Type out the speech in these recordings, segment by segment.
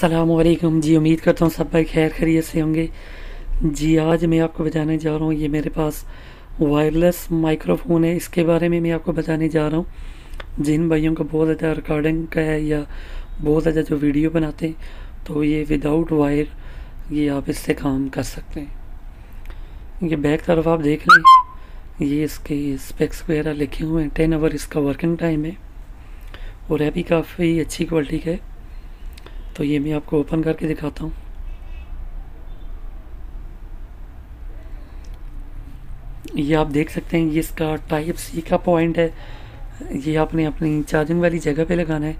असलकुम जी, उम्मीद करता हूँ सब भाई खैर खरीत से होंगे। जी, आज मैं आपको बताने जा रहा हूँ, ये मेरे पास वायरलेस माइक्रोफोन है। इसके बारे में मैं आपको बताने जा रहा हूँ। जिन भाइयों का बहुत ज़्यादा रिकॉर्डिंग का है या बहुत ज़्यादा जो वीडियो बनाते हैं तो ये विदाउट वायर ये आप इससे काम कर सकते हैं। ये बैक तरफ़ आप देख लें, ये इसके स्पेक्स वगैरह लिखे हुए हैं। टेन आवर इसका वर्किंग टाइम है और है भी काफ़ी अच्छी क्वालिटी का है। तो ये मैं आपको ओपन करके दिखाता हूँ। ये आप देख सकते हैं, ये इसका टाइप सी का पॉइंट है। ये आपने अपनी चार्जिंग वाली जगह पे लगाना है।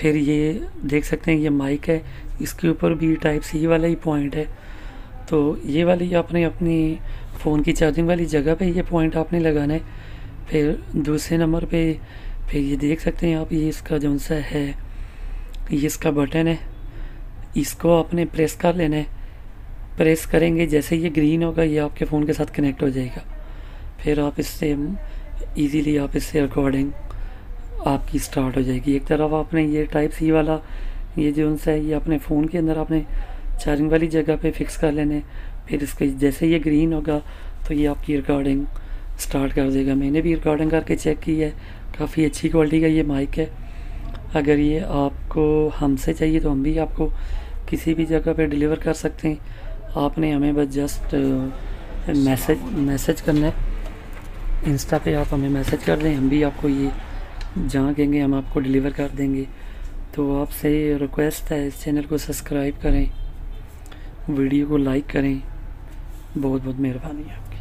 फिर ये देख सकते हैं, ये माइक है। इसके ऊपर भी टाइप सी वाला ही पॉइंट है। तो ये वाली आपने अपनी फ़ोन की चार्जिंग वाली जगह पे ये पॉइंट आपने लगाना है। फिर दूसरे नंबर पे, फिर ये देख सकते हैं आप, ये इसका जो है। ये इसका बटन है। इसको आपने प्रेस कर लेना है। प्रेस करेंगे, जैसे ये ग्रीन होगा, ये आपके फ़ोन के साथ कनेक्ट हो जाएगा। फिर आप इससे इजीली आप इससे रिकॉर्डिंग आपकी स्टार्ट हो जाएगी। एक तरफ़ आपने ये टाइप सी वाला, ये जो उनसे है, ये अपने फ़ोन के अंदर आपने चार्जिंग वाली जगह पे फिक्स कर लेने फिर इसके जैसे ये ग्रीन होगा तो ये आपकी रिकॉर्डिंग स्टार्ट कर देगा। मैंने भी रिकॉर्डिंग करके चेक की है। काफ़ी अच्छी क्वालिटी का ये माइक है। अगर ये आपको, हमसे चाहिए तो हम भी आपको किसी भी जगह पे डिलीवर कर सकते हैं। आपने हमें बस जस्ट मैसेज मैसेज करना है। इंस्टा पे आप हमें मैसेज कर दें, हम भी आपको ये जहाँ कहेंगे, हम आपको डिलीवर कर देंगे। तो आपसे रिक्वेस्ट है, इस चैनल को सब्सक्राइब करें वीडियो को लाइक करें। बहुत बहुत मेहरबानी है